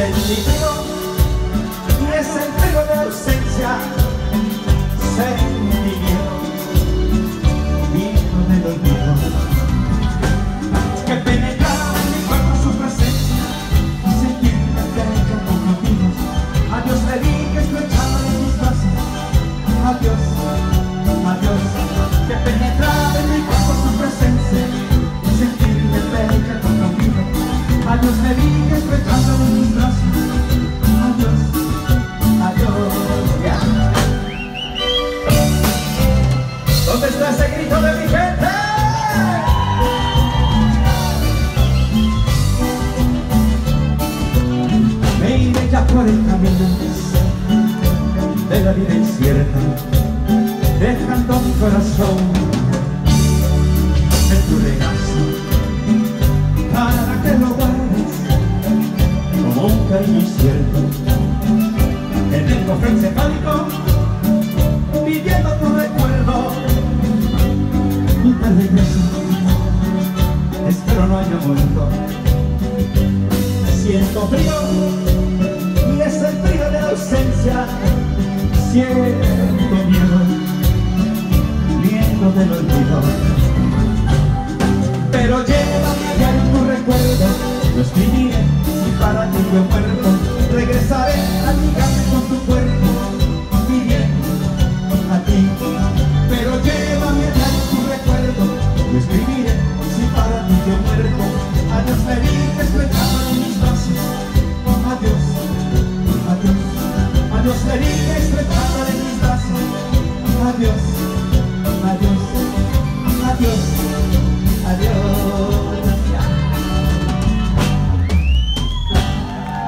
線に grito de mi gente? Me iré por el camino de la vida incierta, dejando mi corazón en tu regazo, para que lo guardes como un cariño incierto, en el cofre encefálico, espero no haya muerto, siento frío y es el frío de la ausencia. Siento miedo, miedo del olvido. Adiós feliz, estrechándole en mis brazos. Adiós, adiós.